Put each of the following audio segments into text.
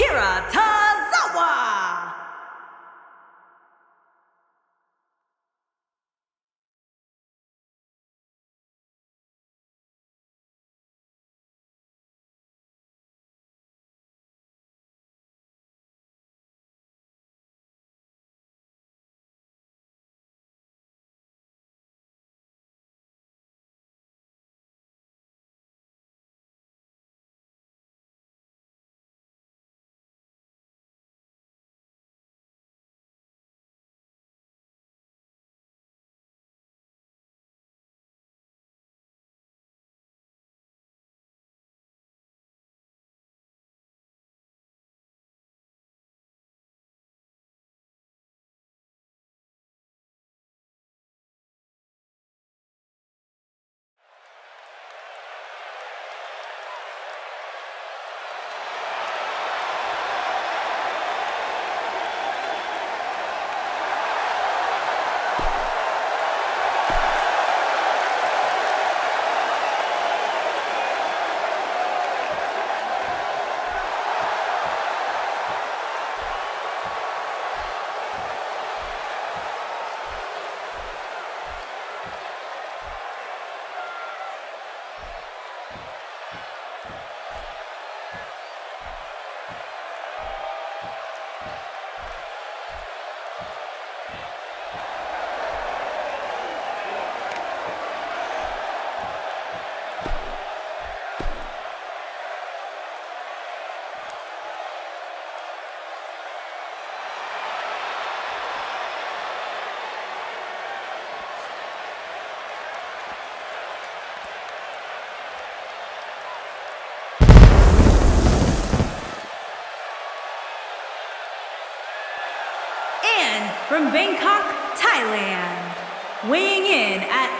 Akira Tozawa.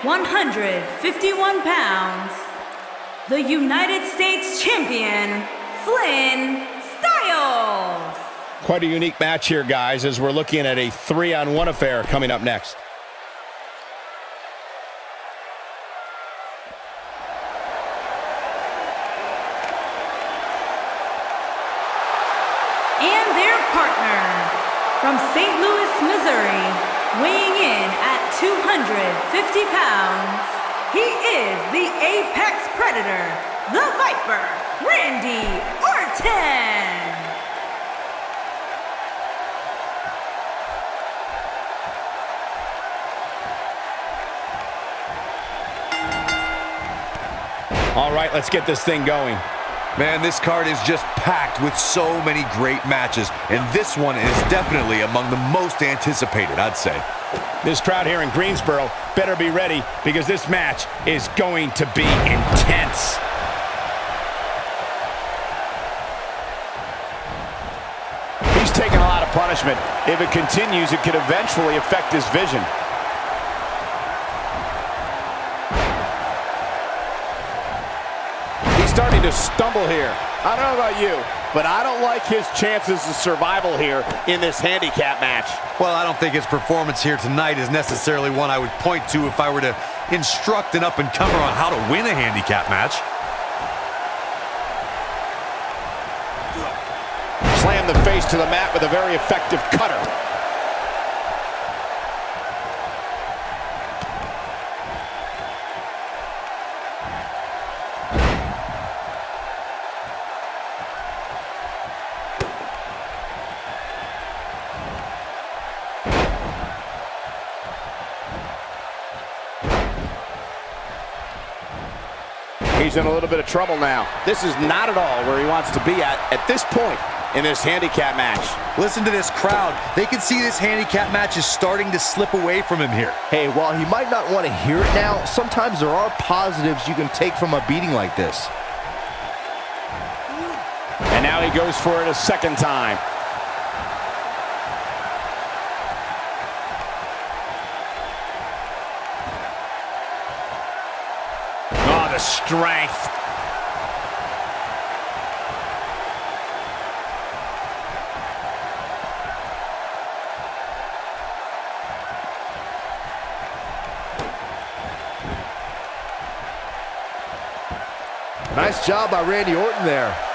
151 pounds, the United States champion, Flynn Styles. Quite a unique match here, guys, as we're looking at a three-on-one affair coming up next. Pounds, he is the Apex Predator, the Viper, Randy Orton. All right, let's get this thing going. Man, this card is just packed with so many great matches, and this one is definitely among the most anticipated, I'd say. This crowd here in Greensboro better be ready because this match is going to be intense. He's taking a lot of punishment. If it continues, it could eventually affect his vision. He's starting to stumble here. I don't know about you, but I don't like his chances of survival here in this handicap match. Well, I don't think his performance here tonight is necessarily one I would point to if I were to instruct an up-and-comer on how to win a handicap match. Slam the face to the mat with a very effective cutter. In a little bit of trouble now. This is not at all where he wants to be at at this point in this handicap match. Listen to this crowd. They can see this handicap match is starting to slip away from him here. Hey, while he might not want to hear it now, sometimes there are positives you can take from a beating like this. And now he goes for it a second time. Strength. Nice job by Randy Orton there.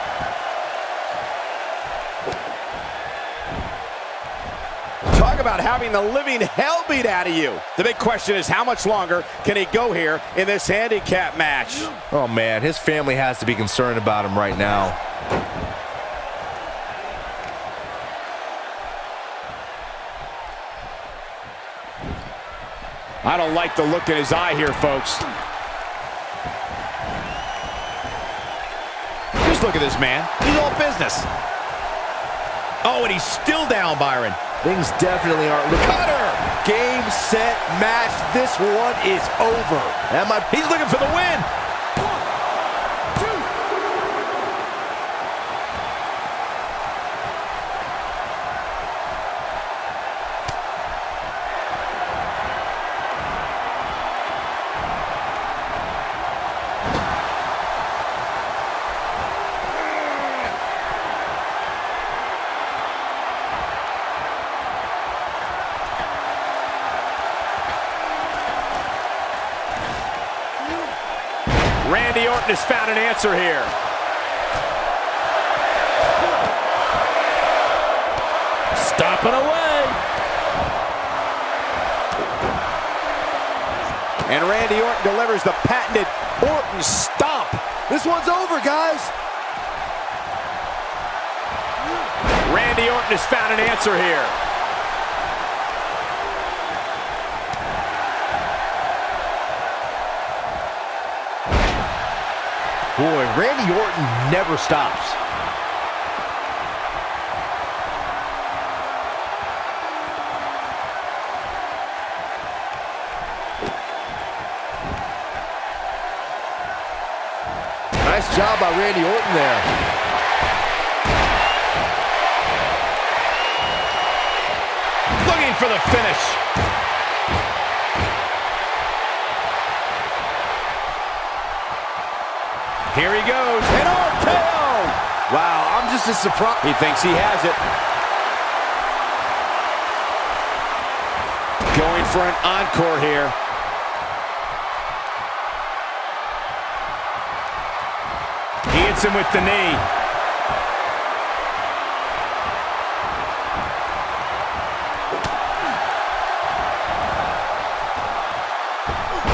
About having the living hell beat out of you. The big question is how much longer can he go here in this handicap match? Oh, man, his family has to be concerned about him right now. I don't like the look in his eye here, folks. Just look at this man. He's all business. Oh, and he's still down, Byron. Things definitely aren't looking... Cutter! Game, set, match. This one is over. That might... He's looking for the win. Orton has found an answer here. Stomping away. And Randy Orton delivers the patented Orton stomp. This one's over, guys. Randy Orton has found an answer here. Boy, Randy Orton never stops. Nice job by Randy Orton there. Looking for the finish. Here he goes. An RKO. Wow, I'm just as surprised. He thinks he has it. Going for an encore here. He hits him with the knee.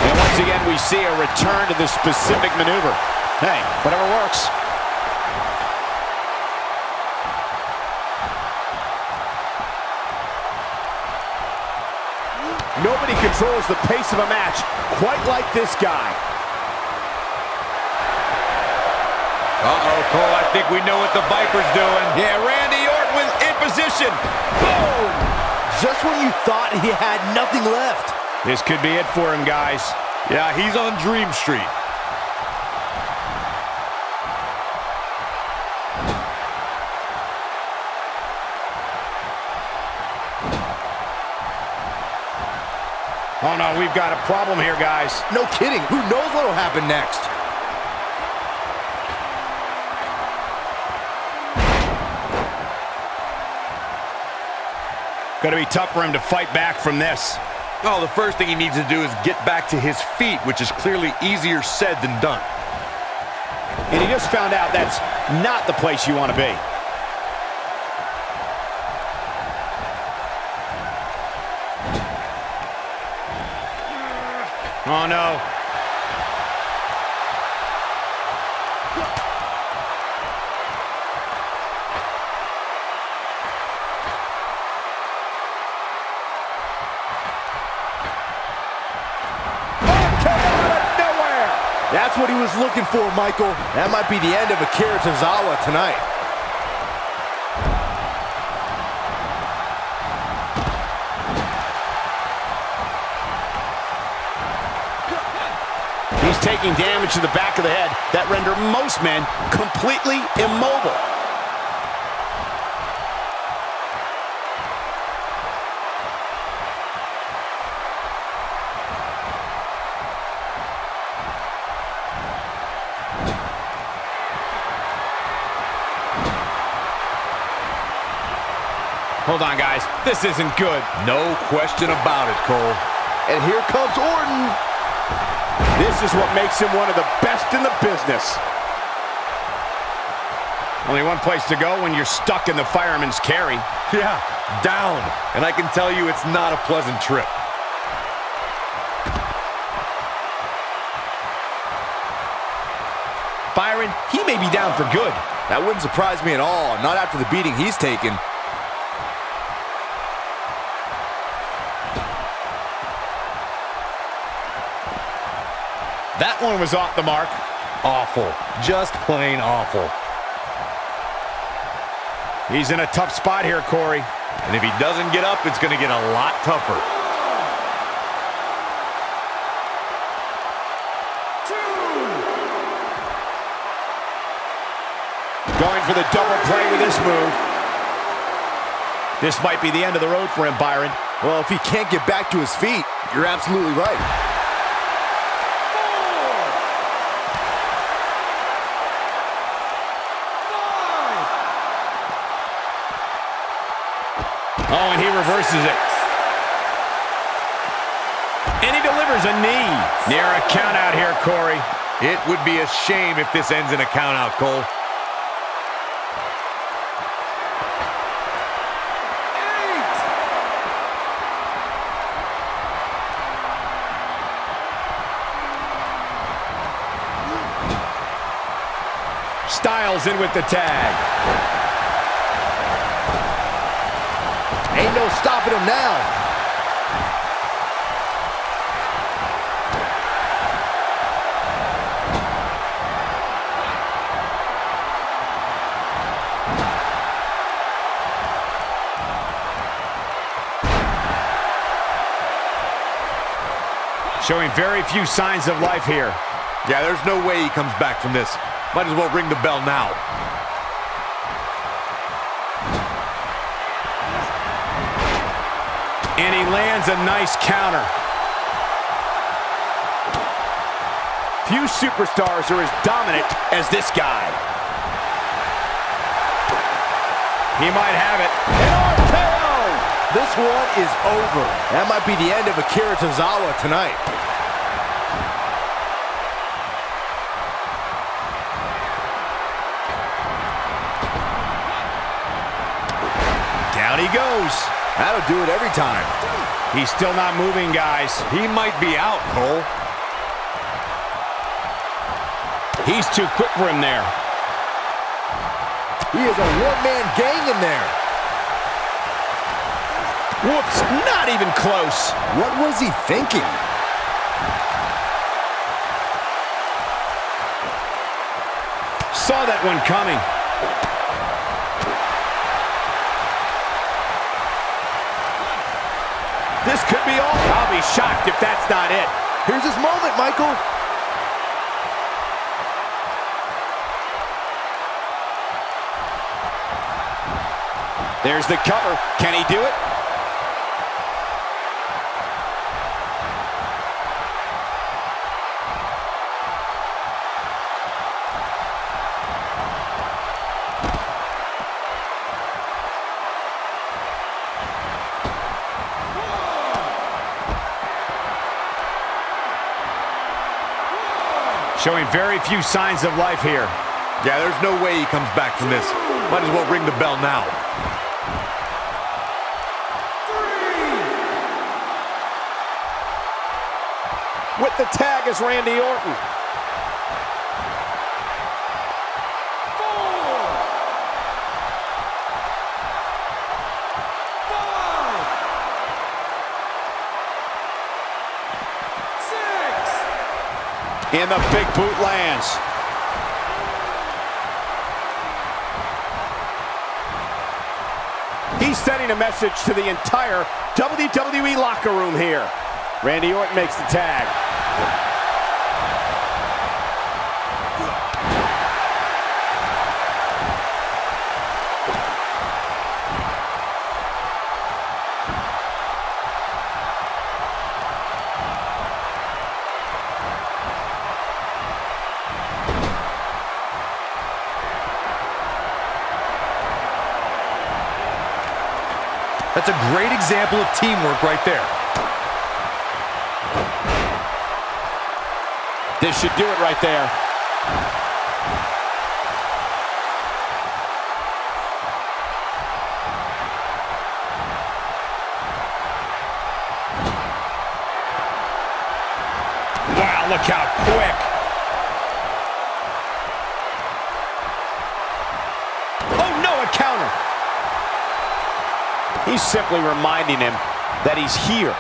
And once again, we see a return to the specific maneuver. Hey, whatever works. Nobody controls the pace of a match quite like this guy. Uh-oh, Cole, I think we know what the Viper's doing. Yeah, Randy Orton was in position. Boom! Just when you thought he had nothing left. This could be it for him, guys. Yeah, he's on Dream Street. Oh, no, we've got a problem here, guys. No kidding. Who knows what'll happen next? Going to be tough for him to fight back from this. Oh, the first thing he needs to do is get back to his feet, which is clearly easier said than done. And he just found out that's not the place you want to be. Oh, no. That's what he was looking for, Michael. That might be the end of Akira Tozawa tonight. Taking damage to the back of the head that render most men completely immobile. Hold on, guys. This isn't good. No question about it, Cole. And here comes Orton. This is what makes him one of the best in the business. Only one place to go when you're stuck in the fireman's carry. Yeah, down. And I can tell you it's not a pleasant trip. Byron, he may be down for good. That wouldn't surprise me at all, not after the beating he's taken. That one was off the mark. Awful. Just plain awful. He's in a tough spot here, Corey. And if he doesn't get up, it's going to get a lot tougher. Going for the double play with this move. This might be the end of the road for him, Byron. Well, if he can't get back to his feet, you're absolutely right. Oh, and he reverses it. And he delivers a knee. Near a count out here, Corey. It would be a shame if this ends in a count out, Cole. Styles in with the tag. Ain't no stopping him now. Showing very few signs of life here. Yeah, there's no way he comes back from this. Might as well ring the bell now. Lands a nice counter. Few superstars are as dominant as this guy. He might have it. An RKO! This one is over. That might be the end of Akira Tozawa tonight. Down he goes. That'll do it every time. He's still not moving, guys. He might be out, Cole. He's too quick for him there. He is a one-man gang in there. Whoops, not even close. What was he thinking? Saw that one coming. This could be all. I'll be shocked if that's not it. Here's his moment, Michael. There's the cover. Can he do it? Few signs of life here. Yeah, there's no way he comes back from this. Might as well ring the bell now. With the tag is Randy Orton. And the big boot lands. He's sending a message to the entire WWE locker room here. Randy Orton makes the tag. That's a great example of teamwork right there. This should do it right there. Wow, look how quick He's simply reminding him that he's here.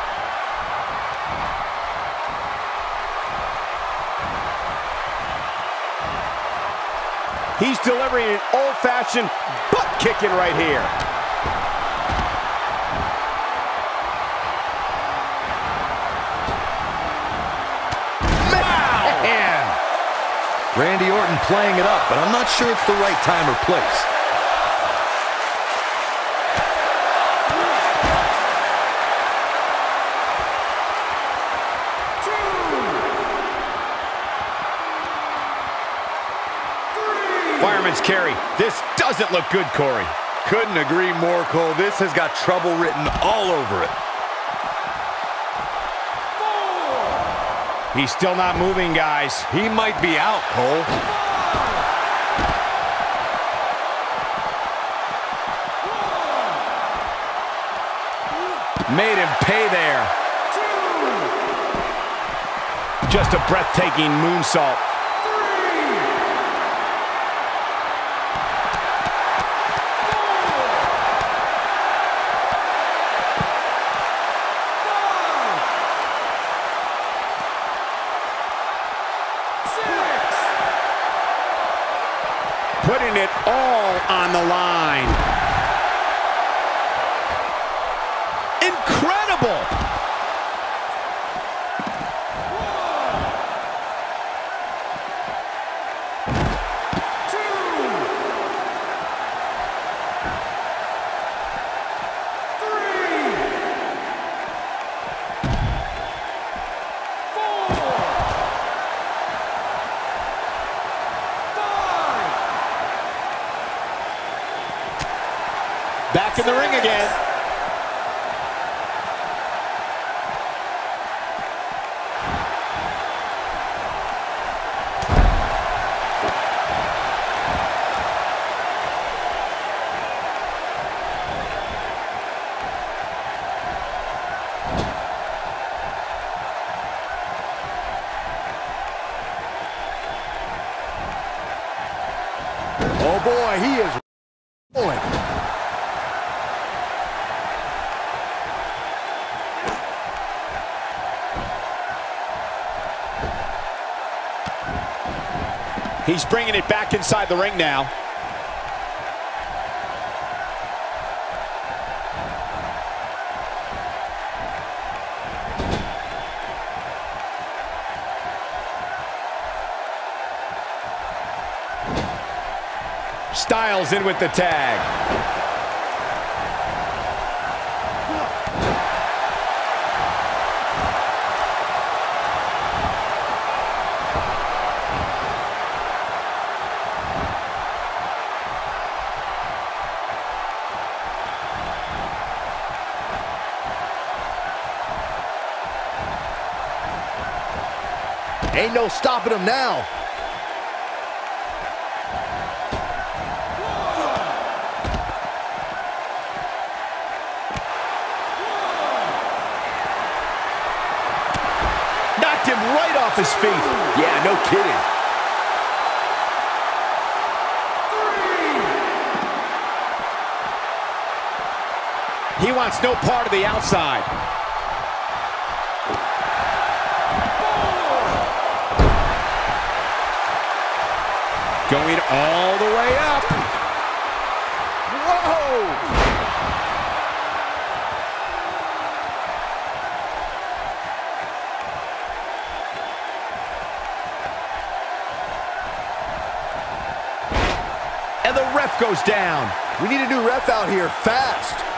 He's delivering an old-fashioned butt kicking right here. Man! Randy Orton playing it up, but I'm not sure it's the right time or place. Carry. This doesn't look good, Corey. Couldn't agree more, Cole. This has got trouble written all over it. He's still not moving, guys. He might be out, Cole. Made him pay there. Just a breathtaking moonsault. Back in the ring again. He's bringing it back inside the ring now. Styles in with the tag. Ain't no stopping him now. Knocked him right off his feet. Yeah, no kidding. He wants no part of the outside. Going all the way up. Whoa! And the ref goes down. We need a new ref out here fast.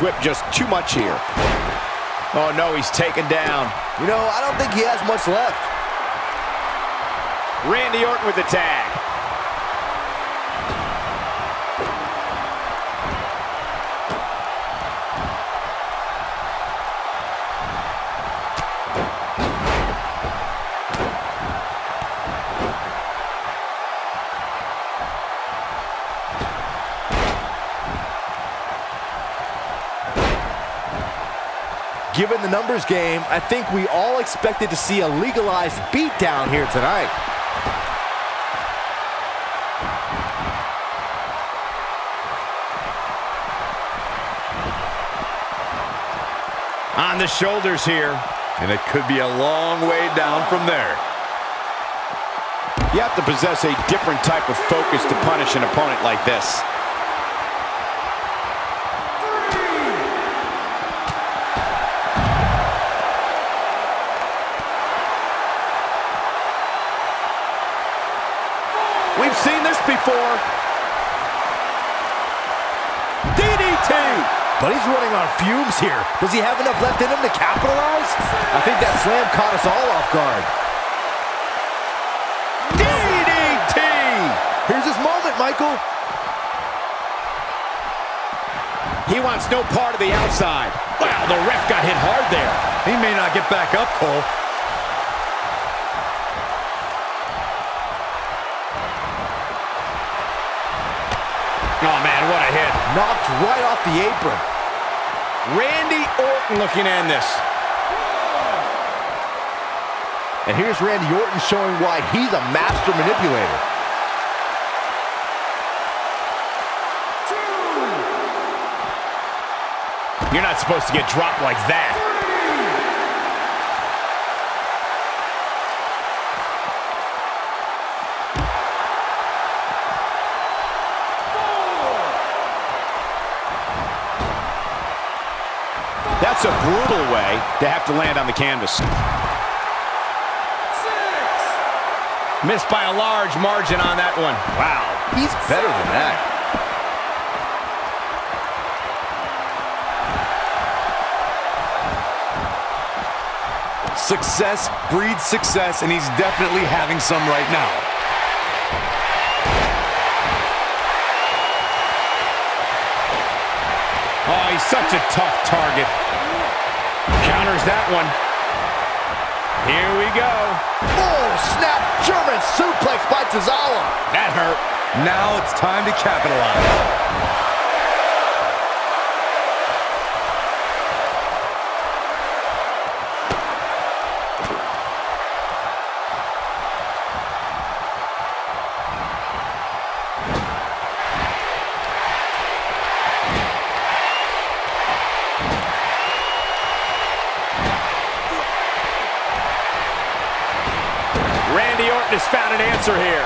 Whip, just too much here. Oh no, he's taken down. You know, I don't think he has much left. Randy Orton with the tag. Given the numbers game, I think we all expected to see a legalized beatdown here tonight. On the shoulders here. And it could be a long way down from there. You have to possess a different type of focus to punish an opponent like this. But he's running on fumes here. Does he have enough left in him to capitalize? I think that slam caught us all off guard. DDT! Here's his moment, Michael. He wants no part of the outside. Wow, the ref got hit hard there. He may not get back up, Cole. Knocked right off the apron. Randy Orton looking end this. And here's Randy Orton showing why he's a master manipulator. You're not supposed to get dropped like that. That's a brutal way to have to land on the canvas. Missed by a large margin on that one. Wow. He's better than that. Success breeds success, and he's definitely having some right now. Oh, he's such a tough target. Counters that one. Here we go. Oh, snap German suplex by Tozawa. That hurt. Now it's time to capitalize. Has found an answer here.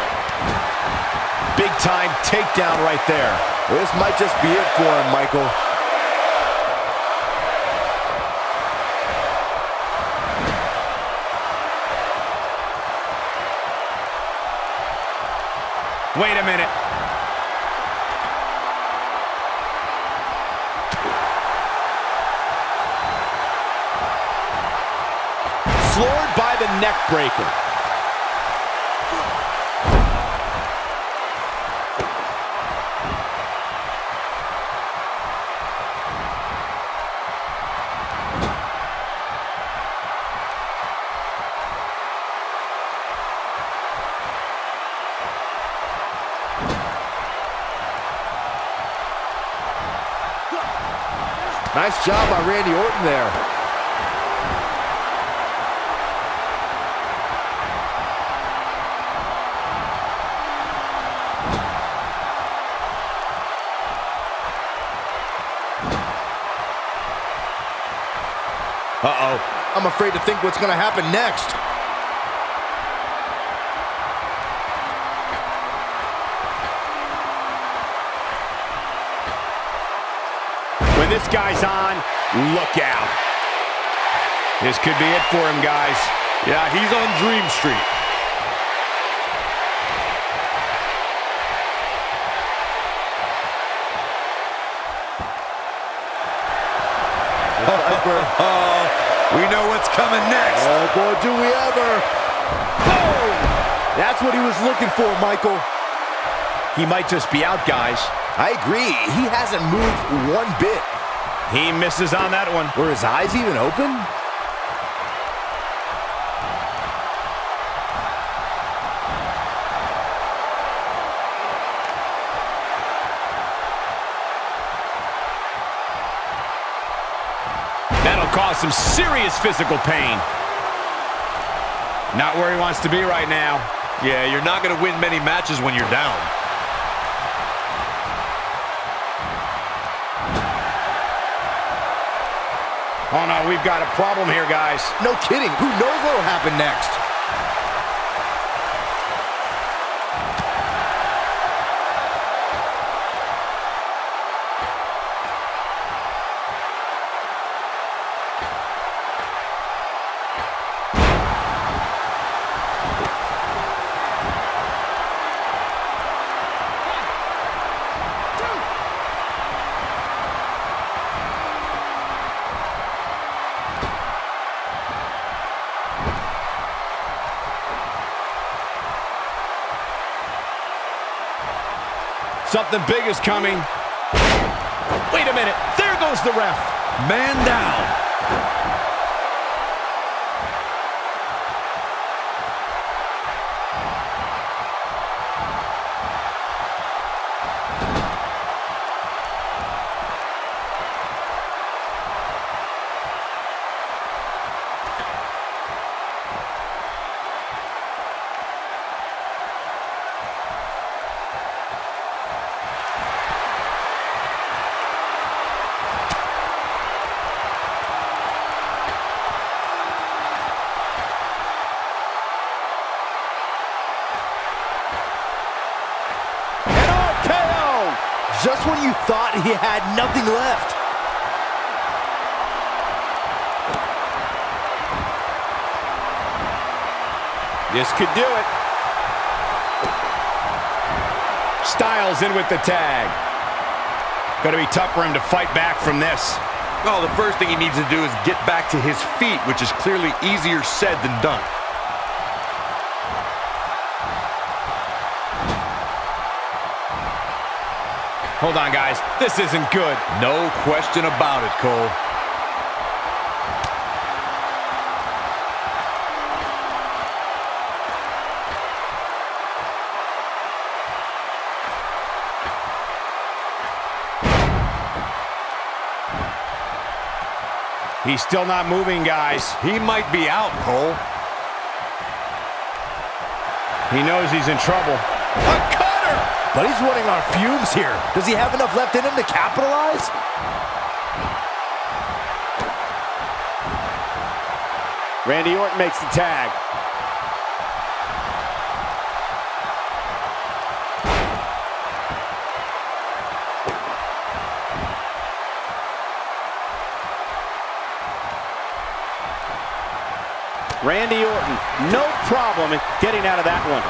Big time takedown right there. This might just be it for him, Michael. Wait a minute. Floored by the neck breaker. Nice job by Randy Orton there. Uh-oh. I'm afraid to think what's going to happen next. Guy's on, look out. This could be it for him, guys. Yeah, he's on Dream Street. Oh, we know what's coming next. Oh, boy, do we ever. Boom! That's what he was looking for, Michael. He might just be out, guys. I agree. He hasn't moved one bit. He misses on that one. Were his eyes even open? That'll cause some serious physical pain. Not where he wants to be right now. Yeah, you're not going to win many matches when you're down. Oh, no, we've got a problem here, guys. No kidding. Who knows what will happen next? Something big is coming. Wait a minute. There goes the ref. Man down. He had nothing left. This could do it. Styles in with the tag. Going to be tough for him to fight back from this. Well, the first thing he needs to do is get back to his feet, which is clearly easier said than done. Hold on, guys. This isn't good. No question about it, Cole. He's still not moving, guys. He might be out, Cole. He knows he's in trouble. A cutter! But he's running on fumes here. Does he have enough left in him to capitalize? Randy Orton makes the tag. Randy Orton, no problem getting out of that one.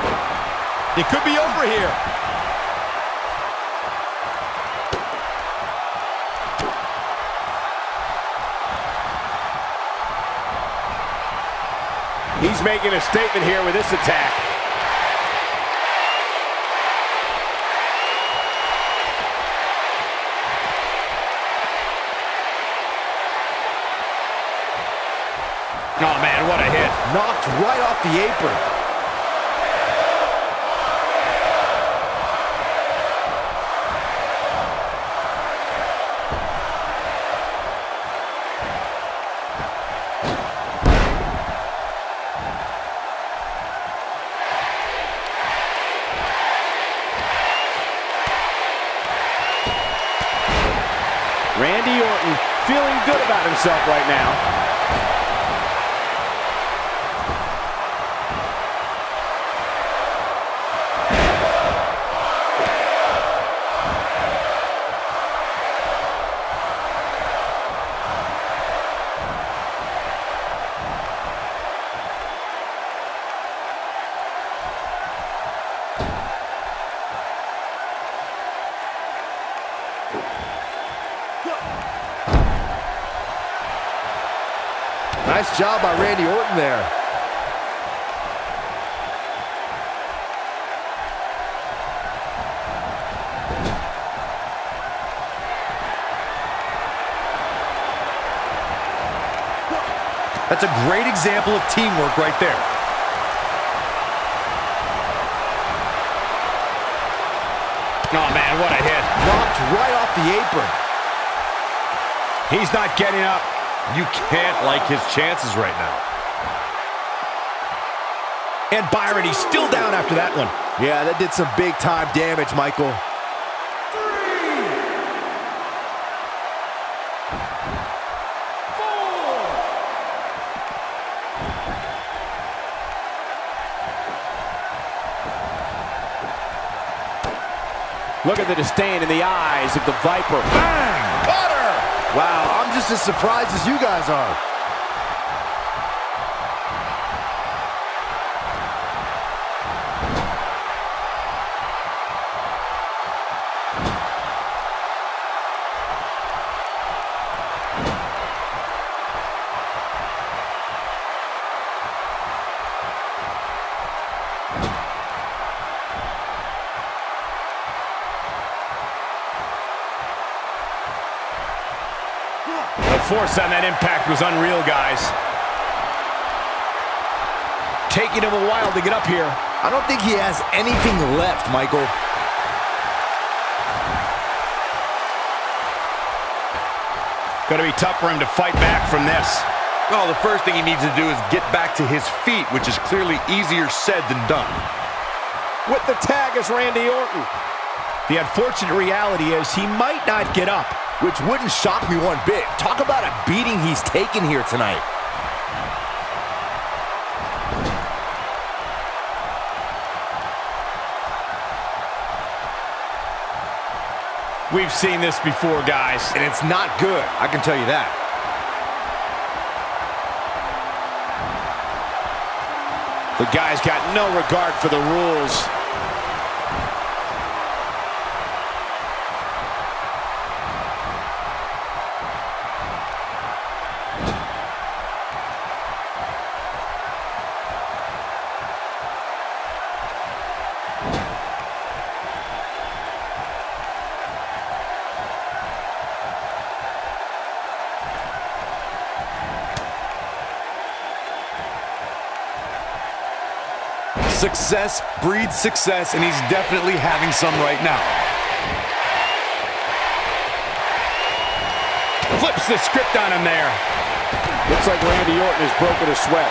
It could be over here. He's making a statement here with this attack. Oh, man, what a hit. Knocked right off the apron. Himself right now. Nice job by Randy Orton there. That's a great example of teamwork right there. Oh, man, what a hit. Knocked right off the apron. He's not getting up. You can't like his chances right now. And Byron, he's still down after that one. Yeah, that did some big-time damage, Michael. Look at the disdain in the eyes of the Viper. Bang! Wow, I'm just as surprised as you guys are. Force on that impact was unreal, guys. Taking him a while to get up here. I don't think he has anything left, Michael. Going to be tough for him to fight back from this. Well, the first thing he needs to do is get back to his feet, which is clearly easier said than done. With the tag is Randy Orton. The unfortunate reality is he might not get up. Which wouldn't shock me one bit. Talk about a beating he's taken here tonight. We've seen this before, guys. And it's not good, I can tell you that. The guy's got no regard for the rules. Success breeds success, and he's definitely having some right now. Flips the script on him there. Looks like Randy Orton has broken a sweat.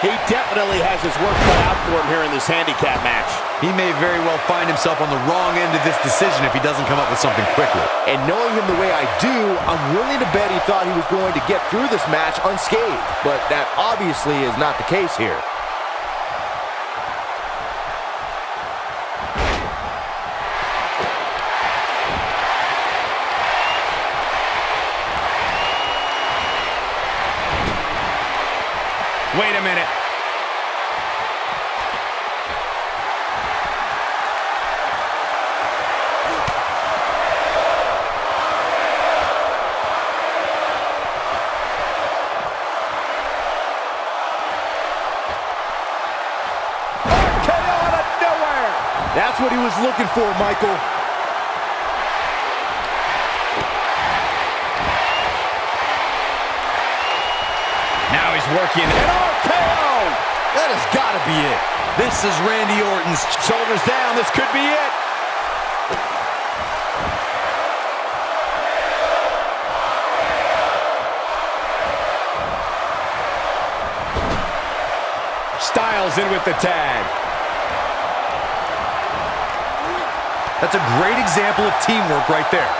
He definitely has his work cut out for him here in this handicap match. He may very well find himself on the wrong end of this decision if he doesn't come up with something quickly. And knowing him the way I do, I'm willing to bet he thought he was going to get through this match unscathed. But that obviously is not the case here. Wait a minute. Out of nowhere. That's what he was looking for, Michael. Now he's working. Be it. This is Randy Orton's Shoulders down. This could be it. Styles in with the tag. That's a great example of teamwork right there.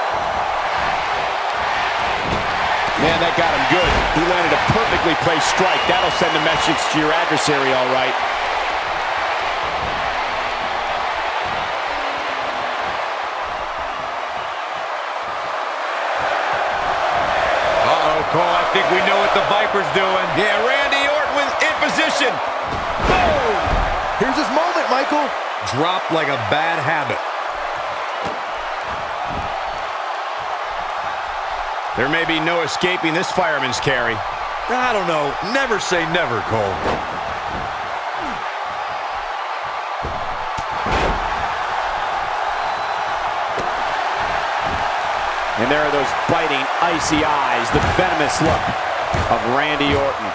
Man, that got him good. He landed a perfectly placed strike. That'll send a message to your adversary, all right. Uh-oh, Cole, I think we know what the Viper's doing. Yeah, Randy Orton was in position. Boom! Here's his moment, Michael. Dropped like a bad habit. There may be no escaping this fireman's carry. I don't know. Never say never, Cole. And there are those biting, icy eyes, the venomous look of Randy Orton.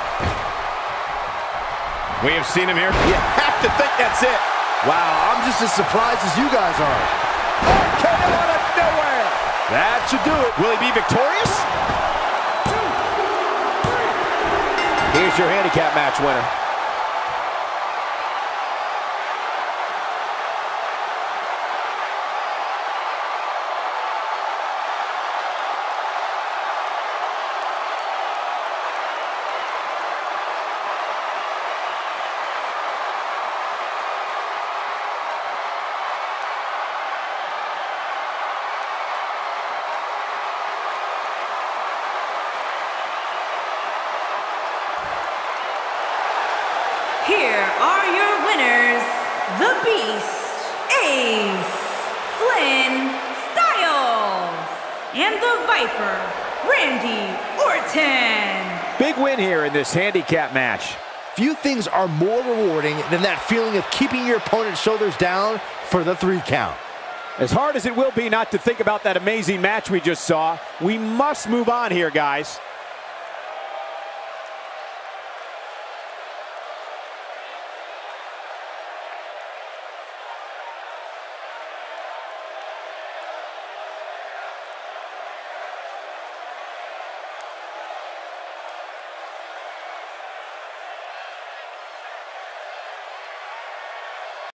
We have seen him here. You have to think that's it. Wow, I'm just as surprised as you guys are. That should do it. Will he be victorious? Here's your handicap match winner. Beast, Ace, Flynn, Styles, and the Viper, Randy Orton. Big win here in this handicap match. Few things are more rewarding than that feeling of keeping your opponent's shoulders down for the three count. As hard as it will be not to think about that amazing match we just saw, we must move on here, guys.